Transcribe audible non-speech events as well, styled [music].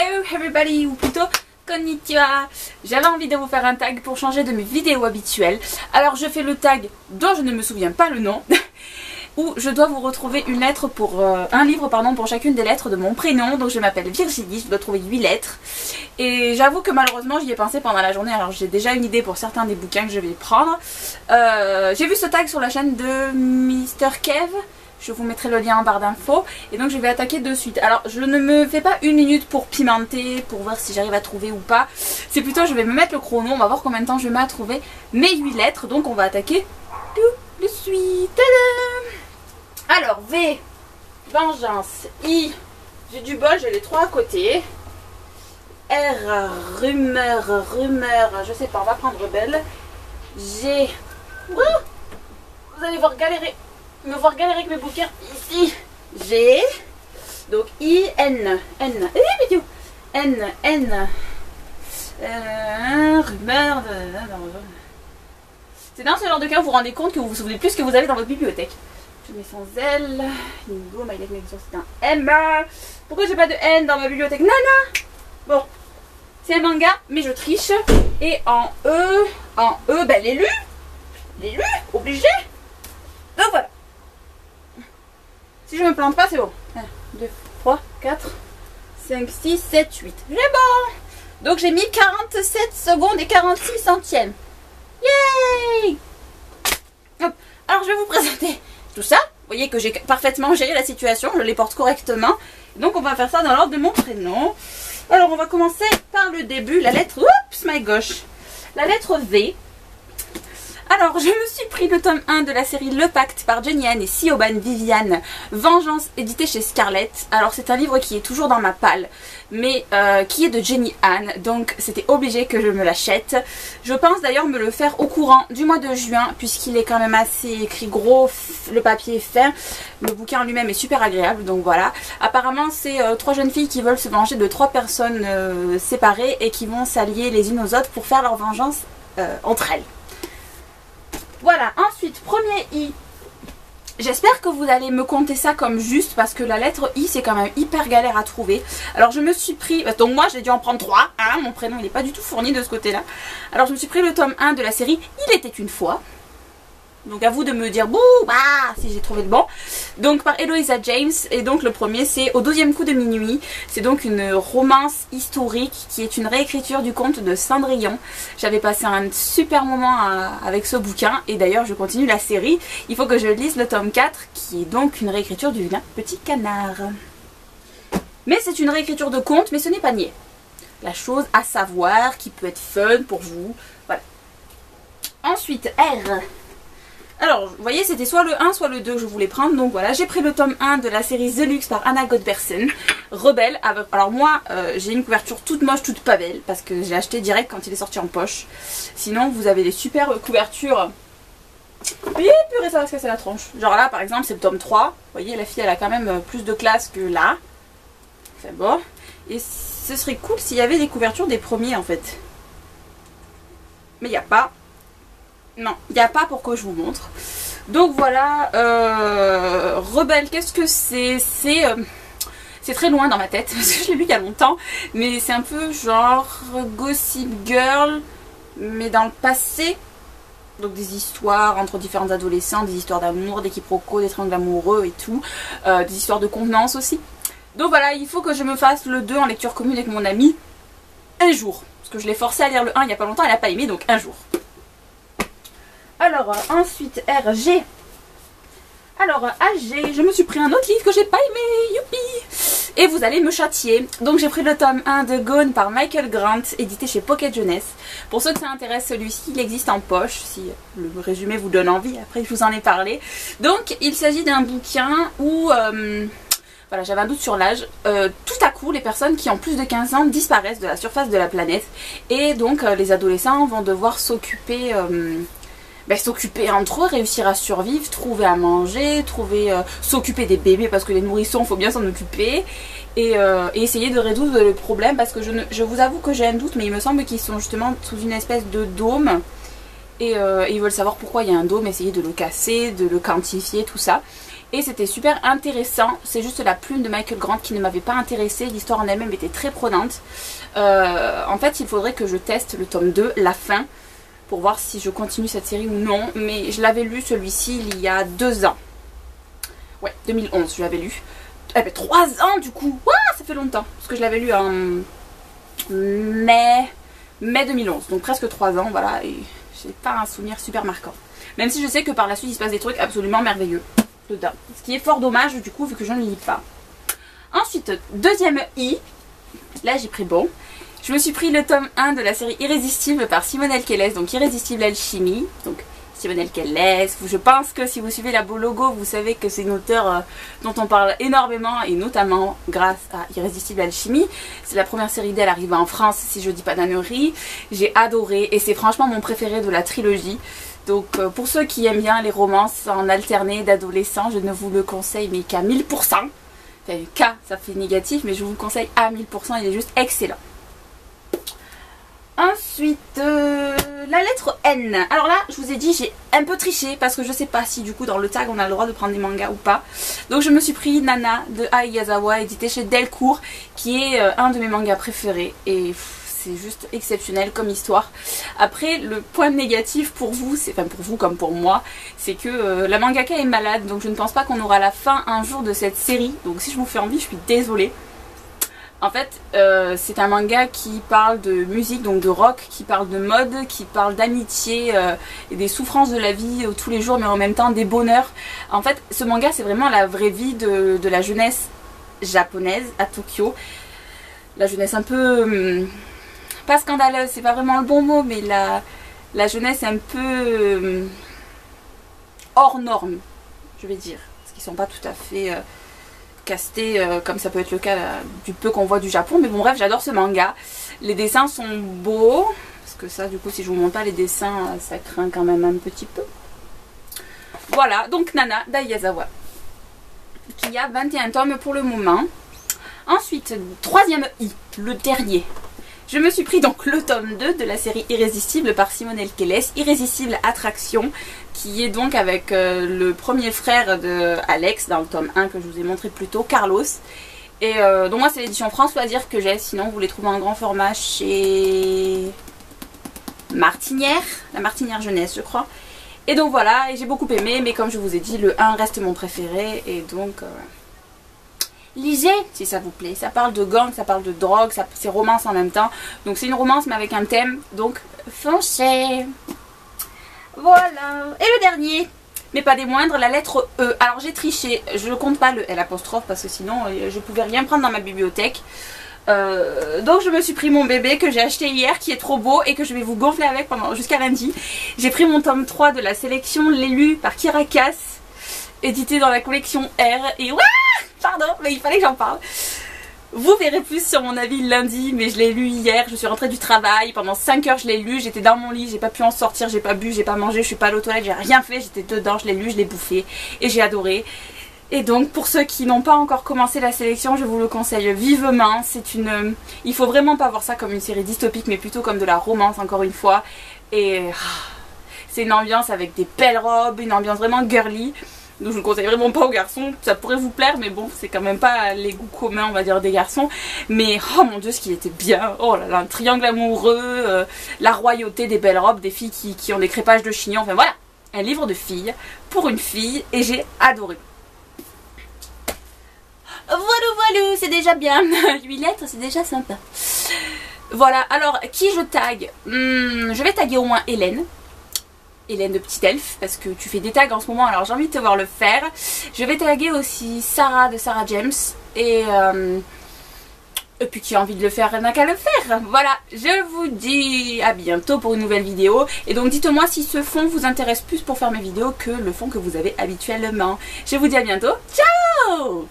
Hello everybody, ou plutôt konnichiwa J'avais envie de vous faire un tag pour changer de mes vidéos habituelles. Alors je fais le tag dont je ne me souviens pas le nom. [laughs] où je dois vous retrouver une lettre pour euh, un livre pardon pour chacune des lettres de mon prénom. Donc je m'appelle Virginie, je dois trouver 8 lettres. Et j'avoue que malheureusement j'y ai pensé pendant la journée. Alors j'ai déjà une idée pour certains des bouquins que je vais prendre. Euh, j'ai vu ce tag sur la chaîne de Mr. Kev. Je vous mettrai le lien en barre d'infos. Et donc je vais attaquer de suite. Alors je ne me fais pas une minute pour pimenter, pour voir si j'arrive à trouver ou pas. C'est plutôt je vais me mettre le chrono, on va voir combien de temps je mets à trouver mes 8 lettres. Donc on va attaquer tout de suite. Alors V, vengeance, I, j'ai du bol, j'ai les trois à côté. R, rumeur, rumeur, je sais pas, on va prendre rebelle. G, vous allez voir galérer me voir galérer avec mes bouquins ici. G. Donc I, N. N. Eh, N, N. Euh, rumeur. C'est dans ce genre de cas où vous vous rendez compte que vous vous souvenez plus ce que vous avez dans votre bibliothèque. Je mets sans L. Ingo, my c'est un M. Pourquoi j'ai pas de N dans ma bibliothèque? Nana Bon. C'est un manga, mais je triche. Et en E, en E, ben l'élu. L'élu, obligé. Donc voilà. Si je me plante pas, c'est bon. 1, 2, 3, 4, 5, 6, 7, 8. J'ai bon Donc j'ai mis 47 secondes et 46 centièmes. Yay Alors je vais vous présenter tout ça. Vous voyez que j'ai parfaitement géré la situation, je les porte correctement. Donc on va faire ça dans l'ordre de mon prénom. Alors on va commencer par le début, la lettre... Oups, my gosh La lettre V. Alors, je me suis pris le tome 1 de la série Le Pacte par Jenny Anne et Siobhan Viviane, Vengeance, édité chez Scarlett. Alors, c'est un livre qui est toujours dans ma palle, mais euh, qui est de Jenny Anne, donc c'était obligé que je me l'achète. Je pense d'ailleurs me le faire au courant du mois de juin, puisqu'il est quand même assez écrit gros, le papier est fin, le bouquin en lui-même est super agréable, donc voilà. Apparemment, c'est euh, trois jeunes filles qui veulent se venger de trois personnes euh, séparées et qui vont s'allier les unes aux autres pour faire leur vengeance entre elles. Voilà, ensuite, premier I. J'espère que vous allez me compter ça comme juste parce que la lettre I c'est quand même hyper galère à trouver. Alors je me suis pris, donc moi j'ai dû en prendre 3, hein, mon prénom il n'est pas du tout fourni de ce côté là. Alors je me suis pris le tome 1 de la série Il était une fois. Donc à vous de me dire bouh, bah, si j'ai trouvé le bon. Donc par Eloisa James. Et donc le premier c'est Au deuxième coup de minuit. C'est donc une romance historique qui est une réécriture du conte de Cendrillon. J'avais passé un super moment avec ce bouquin. Et d'ailleurs je continue la série. Il faut que je lise le tome 4 qui est donc une réécriture du vilain petit canard. Mais c'est une réécriture de conte mais ce n'est pas niais. La chose à savoir qui peut être fun pour vous. Voilà. Ensuite R. Alors, vous voyez, c'était soit le 1, soit le 2 que je voulais prendre. Donc voilà, j'ai pris le tome 1 de la série The Luxe par Anna Godbersen. Rebelle. Alors moi, euh, j'ai une couverture toute moche, toute pas belle. Parce que j'ai acheté direct quand il est sorti en poche. Sinon, vous avez des super couvertures. Oui, purée, ça va se casser la tronche. Genre là, par exemple, c'est le tome 3. Vous voyez, la fille, elle a quand même euh, plus de classe que là. C'est bon. Et ce serait cool s'il y avait des couvertures des premiers, en fait. Mais il n'y a pas. Non, il n'y a pas pour que je vous montre. Donc voilà, euh, Rebelle, qu'est-ce que c'est? C'est euh, très loin dans ma tête, [laughs] parce que je l'ai lu il y a longtemps. Mais c'est un peu genre Gossip Girl, mais dans le passé. Donc des histoires entre différents adolescents, des histoires d'amour, des quiproquos, des triangles amoureux et tout. Euh, des histoires de contenance aussi. Donc voilà, il faut que je me fasse le 2 en lecture commune avec mon ami un jour. Parce que je l'ai forcé à lire le 1 il n'y a pas longtemps, elle n'a pas aimé, donc un jour. Alors, ensuite, RG. Alors, AG, je me suis pris un autre livre que j'ai pas aimé, youpi Et vous allez me châtier. Donc j'ai pris le tome 1 de Gone par Michael Grant, édité chez Pocket Jeunesse. Pour ceux que ça intéresse, celui-ci, il existe en poche, si le résumé vous donne envie, après je vous en ai parlé. Donc, il s'agit d'un bouquin où... Euh, voilà, j'avais un doute sur l'âge. Euh, tout à coup, les personnes qui ont plus de 15 ans disparaissent de la surface de la planète. Et donc, euh, les adolescents vont devoir s'occuper bah, s'occuper entre eux, réussir à survivre, trouver à manger, trouver euh, s'occuper des bébés parce que les nourrissons, il faut bien s'en occuper. Euh, et, essayer de résoudre le problème parce que je, je vous avoue que j'ai un doute, mais il me semble qu'ils sont justement sous une espèce de dôme. Et, euh, ils veulent savoir pourquoi il y a un dôme, essayer de le casser, de le quantifier, tout ça. et c'était super intéressant. C'est juste la plume de Michael Grant qui ne m'avait pas intéressée. L'histoire en elle-même était très prenante. En fait, il faudrait que je teste le tome 2, la fin, pour voir si je continue cette série ou non. Mais je l'avais lu celui-ci il y a deux ans. Ouais, 2011, je l'avais lu. Eh ben, trois ans du coup. Ouah, ça fait longtemps. Parce que je l'avais lu en mai, mai 2011. Donc presque trois ans, voilà. Et j'ai pas un souvenir super marquant. Même si je sais que par la suite, il se passe des trucs absolument merveilleux dedans. Ce qui est fort dommage du coup, vu que je ne lis pas. Ensuite, deuxième I. Là, j'ai pris bon. Je me suis pris le tome 1 de la série Irrésistible par Simone Elkeles, donc Irrésistible Alchimie. Donc Simone Elkeles, je pense que si vous suivez la beau logo, vous savez que c'est une auteure euh, dont on parle énormément et notamment grâce à Irrésistible Alchimie. C'est la première série d'elle arrivée en France, si je dis pas d'annerie. J'ai adoré et c'est franchement mon préféré de la trilogie. Donc euh, pour ceux qui aiment bien les romances en alterné d'adolescents, je ne vous le conseille mais qu'à 1000%. Enfin, K, ça fait négatif, mais je vous le conseille à 1000%, il est juste excellent. Ensuite, euh, la lettre N. Alors là, je vous ai dit, j'ai un peu triché parce que je sais pas si du coup dans le tag on a le droit de prendre des mangas ou pas. Donc je me suis pris Nana de Ai Yazawa, édité chez Delcourt, qui est euh, un de mes mangas préférés. Et c'est juste exceptionnel comme histoire. Après, le point négatif pour vous, enfin pour vous comme pour moi, c'est que euh, la mangaka est malade, donc je ne pense pas qu'on aura la fin un jour de cette série. Donc si je vous fais envie, je suis désolée. En fait, euh, c'est un manga qui parle de musique, donc de rock, qui parle de mode, qui parle d'amitié euh, et des souffrances de la vie tous les jours, mais en même temps des bonheurs. En fait, ce manga, c'est vraiment la vraie vie de, la jeunesse japonaise à Tokyo. La jeunesse un peu... Hum, pas scandaleuse, c'est pas vraiment le bon mot, mais la, la jeunesse un peu hum, hors norme, je vais dire. Parce qu'ils sont pas tout à fait... Casté euh, comme ça peut être le cas du peu qu'on voit du Japon. Mais bon bref, j'adore ce manga. Les dessins sont beaux. Parce que ça, du coup, si je vous montre pas les dessins, euh, ça craint quand même un petit peu. Voilà, donc Nana d'Ayazawa. Qui a 21 tomes pour le moment. Ensuite, troisième I, le dernier. Je me suis pris donc le tome 2 de la série Irrésistible par Simone Elkeles, Irrésistible Attraction, qui est donc avec euh, le premier frère de Alex dans le tome 1 que je vous ai montré plus tôt, Carlos. Et euh, donc moi c'est l'édition France dire que j'ai, sinon vous les trouvez en grand format chez Martinière, la Martinière Jeunesse je crois. Et donc voilà, j'ai beaucoup aimé, mais comme je vous ai dit, le 1 reste mon préféré, et donc... Euh, lisez si ça vous plaît. Ça parle de gang, ça parle de drogue, c'est romance en même temps. Donc c'est une romance mais avec un thème, donc foncez Voilà. Et le dernier, mais pas des moindres, la lettre E. Alors j'ai triché, je ne compte pas le L apostrophe parce que sinon euh, je pouvais rien prendre dans ma bibliothèque. Euh, donc je me suis pris mon bébé que j'ai acheté hier qui est trop beau et que je vais vous gonfler avec pendant jusqu'à lundi. J'ai pris mon tome 3 de la sélection L'élu par Kirakas, édité dans la collection R et ouais Pardon, mais il fallait que j'en parle. Vous verrez plus sur mon avis lundi, mais je l'ai lu hier, je suis rentrée du travail, pendant 5 heures je l'ai lu, j'étais dans mon lit, j'ai pas pu en sortir, j'ai pas bu, j'ai pas mangé, je suis pas à toilette, j'ai rien fait, j'étais dedans, je l'ai lu, je l'ai bouffé. Et j'ai adoré. Et donc pour ceux qui n'ont pas encore commencé la sélection, je vous le conseille vivement. C'est une, il faut vraiment pas voir ça comme une série dystopique, mais plutôt comme de la romance encore une fois. Et ah, c'est une ambiance avec des belles robes, une ambiance vraiment girly. Donc je ne le conseille vraiment pas aux garçons. Ça pourrait vous plaire, mais bon, c'est quand même pas les goûts communs, on va dire, des garçons. Mais oh mon dieu, ce qui était bien. Oh là là, un triangle amoureux, euh, la royauté des belles robes, des filles qui, ont des crépages de chignon. Enfin voilà, un livre de filles pour une fille et j'ai adoré. Voilà, voilà, c'est déjà bien. [laughs] 8 lettres, c'est déjà sympa. Voilà, alors qui je tag hmm, Je vais taguer au moins Hélène Hélène de Petit Elfe parce que tu fais des tags en ce moment alors j'ai envie de te voir le faire. Je vais taguer aussi Sarah de Sarah James et, euh, et puis qui a envie de le faire n'a qu'à le faire. Voilà, je vous dis à bientôt pour une nouvelle vidéo et donc dites-moi si ce fond vous intéresse plus pour faire mes vidéos que le fond que vous avez habituellement. Je vous dis à bientôt, ciao